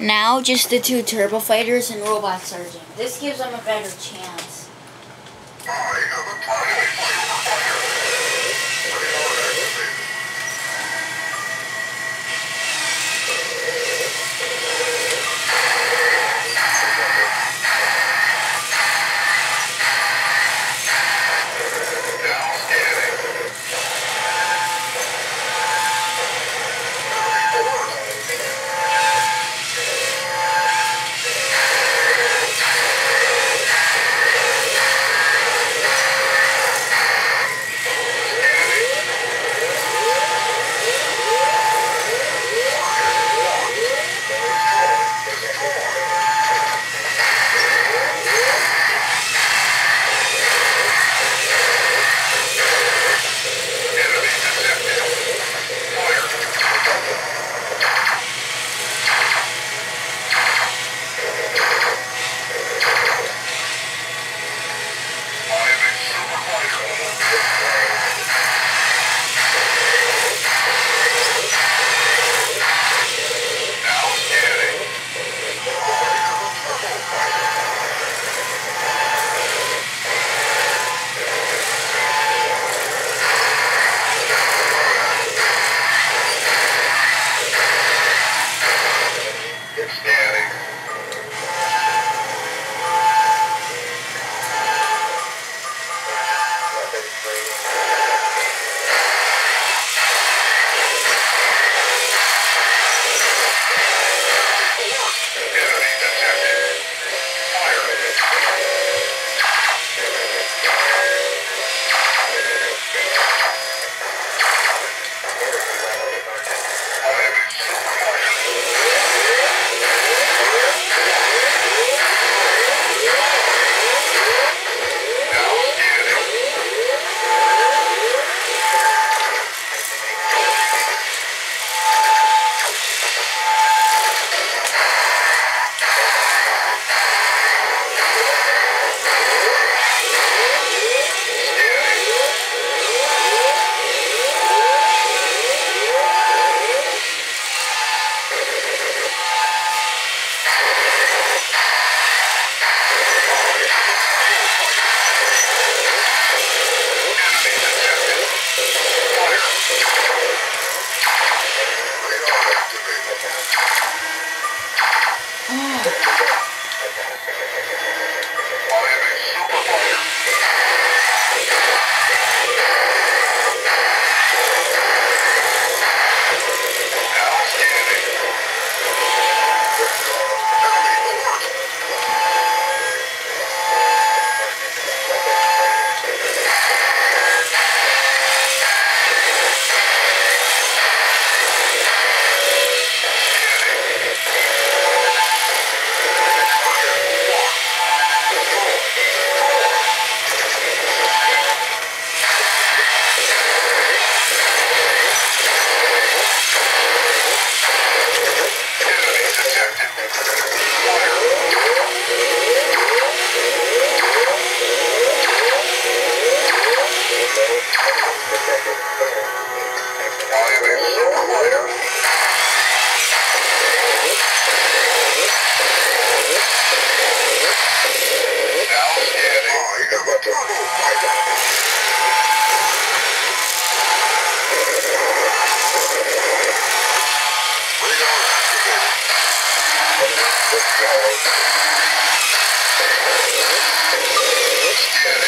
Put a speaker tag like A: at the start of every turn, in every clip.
A: Now just the two turbo fighters and robot sergeant. This gives them a better chance.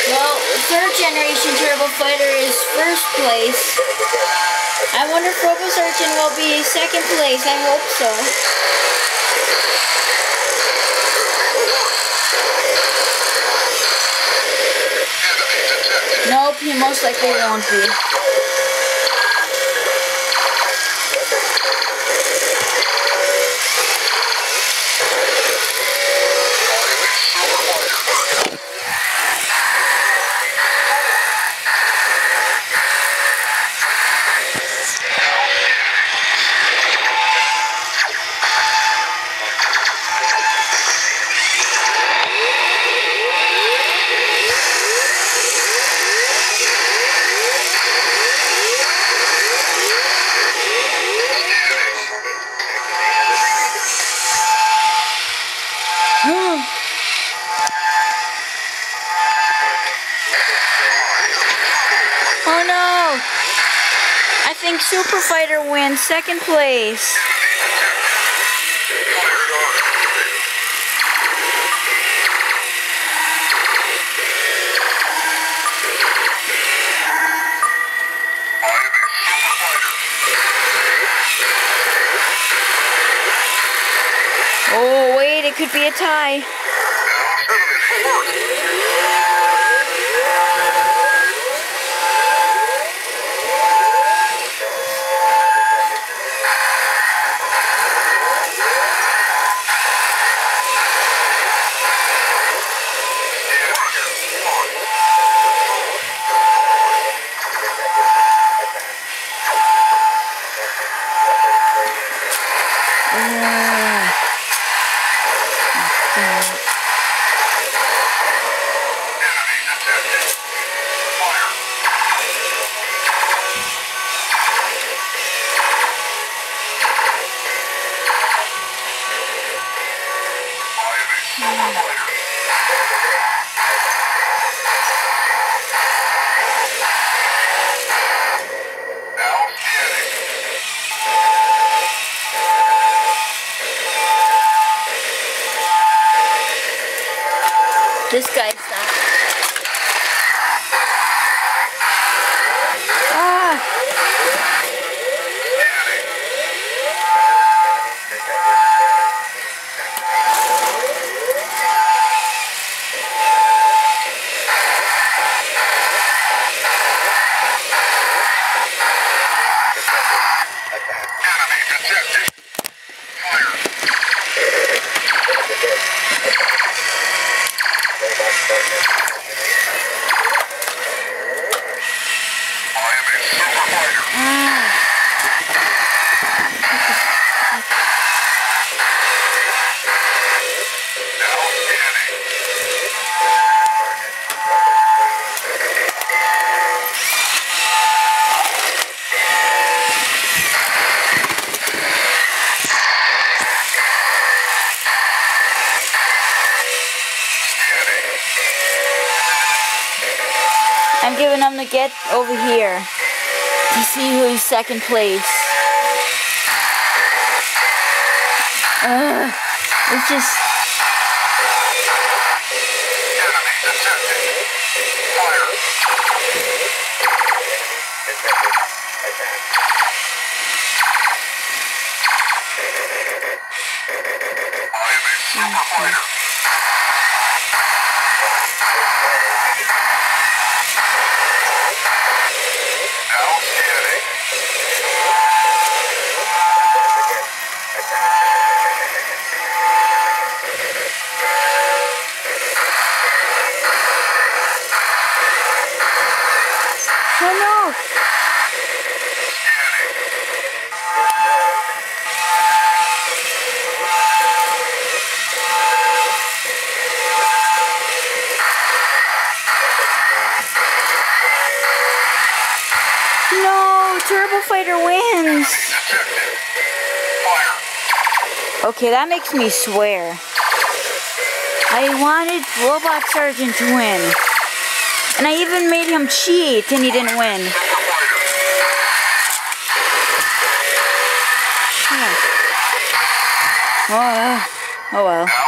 A: Well, third generation Turbo Fighter is first place. I wonder if Robo Sergeant will be second place. I hope so. Nope, he most likely won't be. Oh no!
B: I think Super Fighter wins second place. Oh wait, it could be a tie. Yeah. This guy's
A: super fighter.
B: I'm gonna get over here to see who's second place. Ugh, it's just. Okay, that makes me swear. I wanted Robot Sergeant to win. And I even made him cheat and he didn't win. Oh, oh well.
A: Oh, now